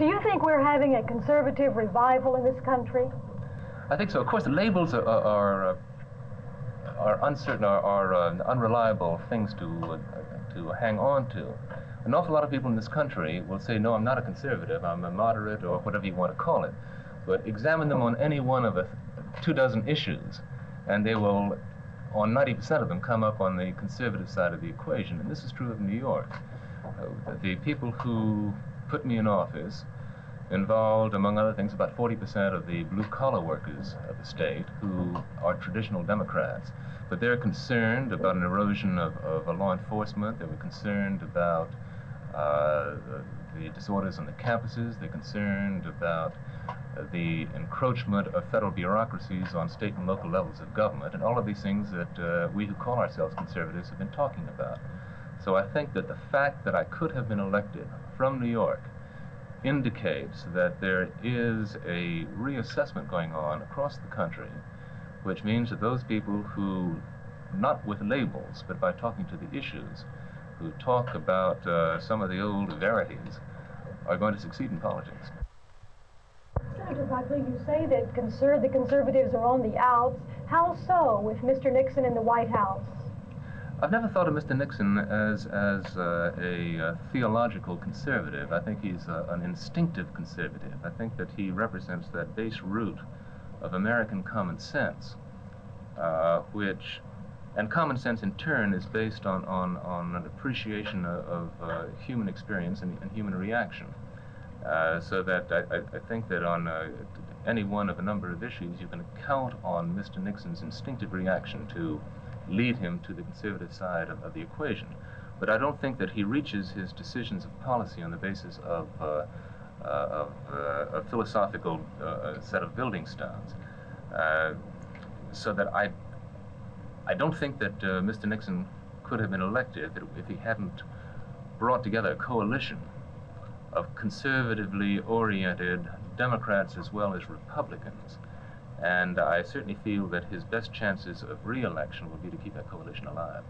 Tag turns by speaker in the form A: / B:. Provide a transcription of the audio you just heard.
A: Do you think we're having a conservative revival in this country?
B: I think so. Of course, the labels are, are, uh, are uncertain, are, are uh, unreliable things to, uh, to hang on to. An awful lot of people in this country will say, no, I'm not a conservative, I'm a moderate, or whatever you want to call it. But examine them on any one of the two dozen issues, and they will, on 90% of them, come up on the conservative side of the equation. And this is true of New York. Uh, the people who put me in office involved, among other things, about 40% of the blue-collar workers of the state who are traditional Democrats. But they're concerned about an erosion of, of law enforcement. They were concerned about uh, the, disorders on the campuses. They're concerned about the encroachment of federal bureaucracies on state and local levels of government, and all of these things that uh, we who call ourselves conservatives have been talking about. So I think that the fact that I could have been elected from New York indicates that there is a reassessment going on across the country, which means that those people who, not with labels, but by talking to the issues, who talk about uh, some of the old verities, are going to succeed in politics.
A: Senator Buckley, you say that conser the conservatives are on the outs. How so with Mr. Nixon in the White House?
B: I've never thought of Mr. Nixon as, as uh, a, a, theological conservative. I think he's a, an instinctive conservative. I think that he represents that base root of American common sense, uh, which, and common sense in turn is based on, on, on an appreciation of, of uh, human experience and, and, human reaction. Uh, so that I, I, think that on uh, any one of a number of issues, you can count on Mr. Nixon's instinctive reaction to lead him to the conservative side of, of, the equation. But I don't think that he reaches his decisions of policy on the basis of, uh, uh, of uh, a philosophical uh, set of building stones. Uh, so that I, I don't think that uh, Mr. Nixon could have been elected if he hadn't brought together a coalition of conservatively oriented Democrats as well as Republicans and I certainly feel that his best chances of re-election will be to keep that coalition alive.